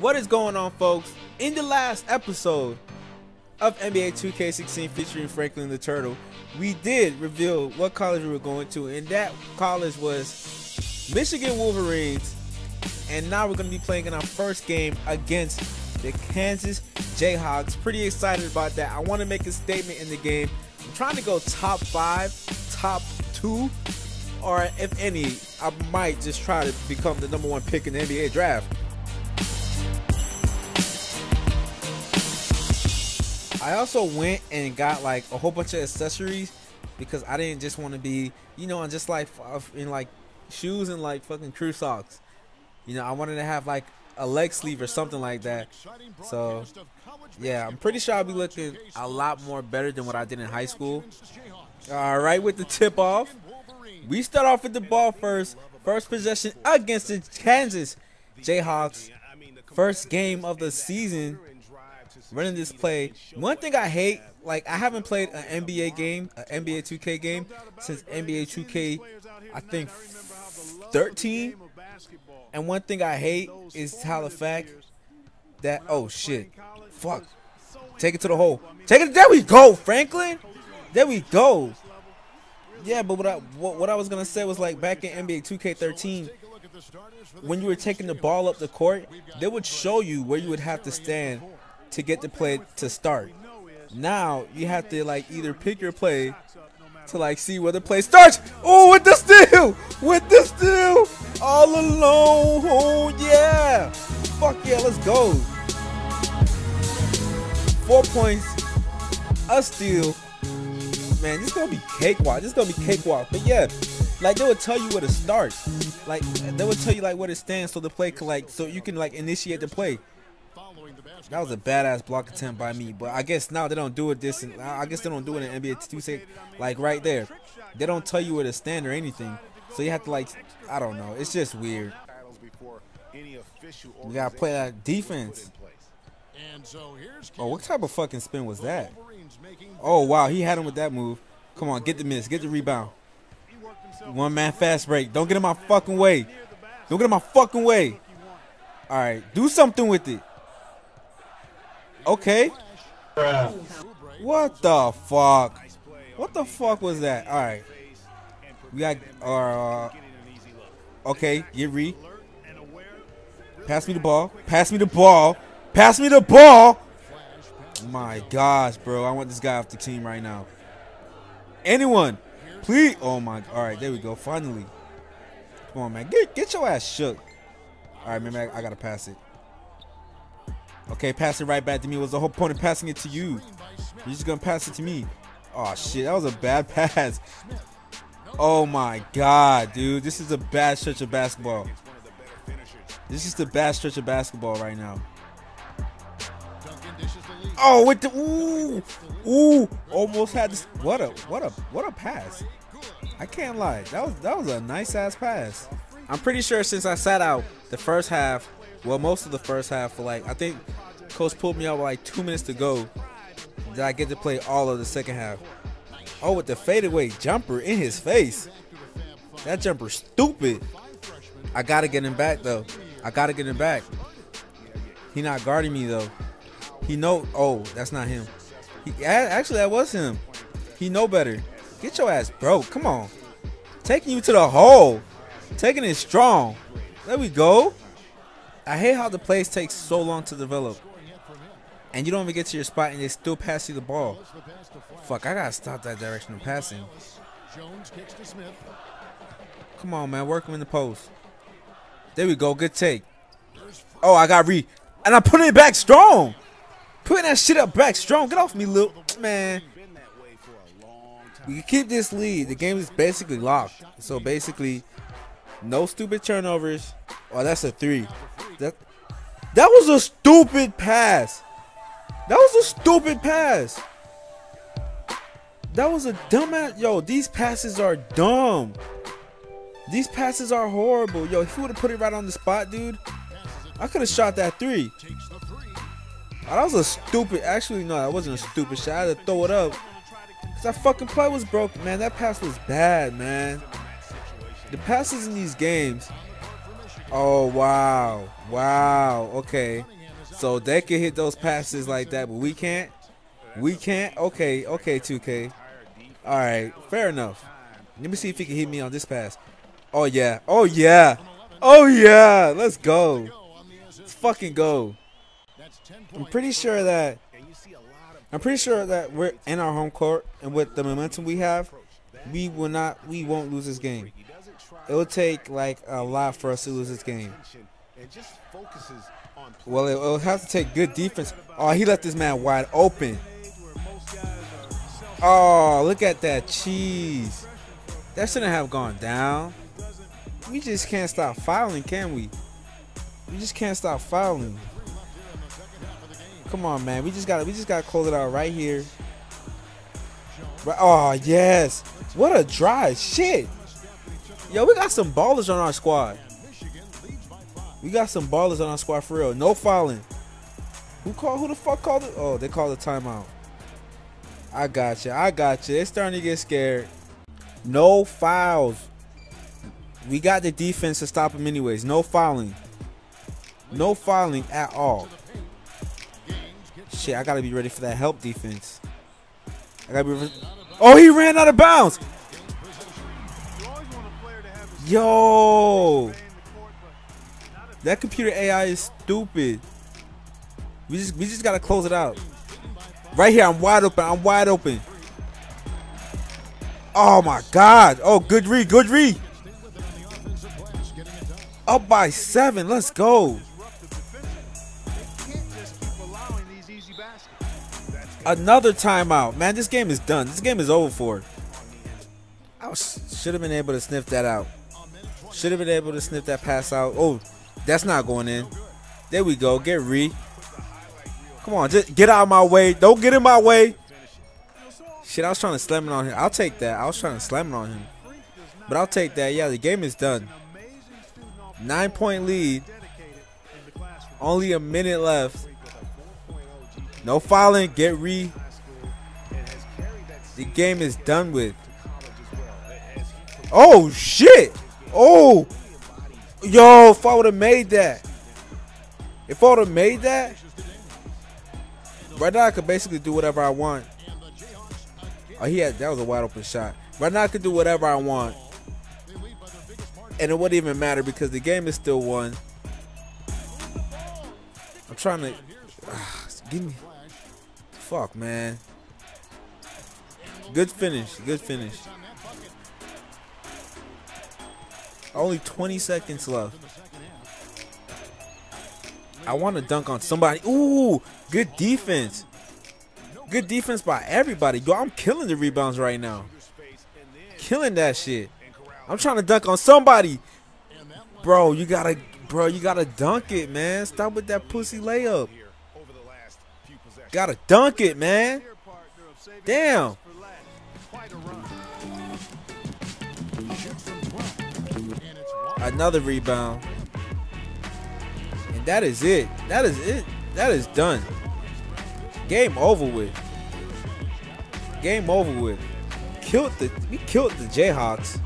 What is going on, folks? In the last episode of NBA 2K16 featuring Franklin the Turtle, we did reveal what college we were going to, and that college was Michigan Wolverines. And now we're going to be playing in our first game against the Kansas Jayhawks. Pretty excited about that. I want to make a statement in the game. I'm trying to go top five, top two, or if any, I might just try to become the number one pick in the NBA draft. I also went and got like a whole bunch of accessories because I didn't just want to be, you know, and just like in like shoes and like fucking crew socks. You know, I wanted to have like a leg sleeve or something like that. So, yeah, I'm pretty sure I'll be looking a lot more better than what I did in high school. All right, with the tip off, we start off with the ball first. First possession against the Kansas Jayhawks. First game of the season running this play. One thing I hate, like I haven't played an NBA game, an NBA 2K game since NBA 2K, I think 13. And one thing I hate is how the fact that oh shit, fuck, take it to the hole, take it. There we go, Franklin. There we go. Yeah, but what I what, what I was gonna say was like back in NBA 2K13 when you were taking the ball up the court, they would show you where you would have to stand to get the play to start. Now you have to like either pick your play to like see where the play starts. Oh, with the steal! With the steal! All alone! Oh yeah! Fuck yeah, let's go! Four points, a steal. Man, this gonna be cakewalk. This gonna be cakewalk. But yeah, like they would tell you where to start. Like they would tell you like where to stand so the play can like so you can like initiate the play. That was a badass block attempt by me, but I guess now they don't do it this, and I guess they don't do it in NBA 2K, like right there. They don't tell you where to stand or anything, so you have to like, I don't know. It's just weird. You gotta play that defense. Oh, what type of fucking spin was that? Oh wow, he had him with that move. Come on, get the miss, get the rebound. One man fast break. Don't get in my fucking way. Don't get in my fucking way. All right, do something with it. Okay. What the fuck? What the fuck was that? All right. We got uh Okay, get re. Pass me the ball. Pass me the ball. Pass me the ball. My gosh, bro. I want this guy off the team right now. Anyone. Please. Oh my. All right, there we go. Finally. Come on, man. Get get your ass shook. All right, man. I, I gotta pass it. Okay, pass it right back to me. Was the whole point of passing it to you? You're just gonna pass it to me. Oh shit, that was a bad pass. Oh my god, dude. This is a bad stretch of basketball. This is the bad stretch of basketball right now. Oh, with the ooh, ooh, almost had this. What a what a what a pass. I can't lie. That was that was a nice ass pass. I'm pretty sure since I sat out the first half, well, most of the first half for like I think coach pulled me out with like two minutes to go. Did I get to play all of the second half? Oh, with the fadeaway jumper in his face. That jumper stupid. I gotta get him back though. I gotta get him back. He not guarding me though. He know. Oh, that's not him. He actually that was him. He know better. Get your ass broke. Come on. Taking you to the hole. Taking it strong. There we go. I hate how the plays take so long to develop. And you don't even get to your spot and they still pass you the ball. Fuck, I gotta stop that direction of passing. Come on, man. Work him in the post. There we go. Good take. Oh, I got re. And I'm putting it back strong. Putting that shit up back strong. Get off me, little man. We keep this lead. The game is basically locked. So basically, no stupid turnovers. Oh, that's a three. That that was a stupid pass. That was a stupid pass. That was a dumbass. Yo, these passes are dumb. These passes are horrible. Yo, if you would have put it right on the spot, dude, I could have shot that three. Oh, that was a stupid. Actually, no, that wasn't a stupid shot. I had to throw it up. Cause that fucking play was broken, man. That pass was bad, man. The passes in these games Oh wow, wow. Okay, so they can hit those passes like that, but we can't. We can't. Okay, okay, 2K. All right, fair enough. Let me see if he can hit me on this pass. Oh yeah, oh yeah, oh yeah. Let's go. Let's fucking go. I'm pretty sure that. I'm pretty sure that we're in our home court, and with the momentum we have, we will not. We won't lose this game. It will take like a lot for us to lose this game. Well, it will have to take good defense. Oh, he left this man wide open. Oh, look at that cheese. That shouldn't have gone down. We just can't stop fouling, can we? We just can't stop fouling. Come on, man. We just got we just got to close it out right here. Oh yes. What a drive. Shit. Yo, we got some ballers on our squad. We got some ballers on our squad for real. No fouling. Who called? Who the fuck called it? Oh, they called a timeout. I got you. I got you. It's starting to get scared. No fouls. We got the defense to stop him anyways. No fouling. No fouling at all. Shit, I gotta be ready for that help defense. I gotta be. Oh, he ran out of bounds. Yo, that computer AI is stupid. We just we just gotta close it out. Right here, I'm wide open. I'm wide open. Oh my God! Oh, good read, good read. Up by seven. Let's go. Another timeout. Man, this game is done. This game is over for. I should have been able to sniff that out. Should have been able to sniff that pass out. Oh, that's not going in. There we go. Get re. Come on, just get out of my way. Don't get in my way. Shit, I was trying to slam it on him. I'll take that. I was trying to slam it on him. But I'll take that. Yeah, the game is done. Nine point lead. Only a minute left. No fouling. Get re. The game is done with. Oh, shit. Oh. Yo, if I would have made that. If I would have made that. Right now, I could basically do whatever I want. Oh, he had that was a wide open shot. Right now, I could do whatever I want, and it wouldn't even matter because the game is still won. I'm trying to uh, give me. Fuck, man. Good finish. Good finish. Only 20 seconds left. I want to dunk on somebody. Ooh, good defense. Good defense by everybody. Yo, I'm killing the rebounds right now. Killing that shit. I'm trying to dunk on somebody. Bro, you gotta bro, you gotta dunk it, man. Stop with that pussy layup. Gotta dunk it, man. Damn. Another rebound. And that is it. That is it. That is done. Game over with. Game over with. Killed the we killed the Jayhawks.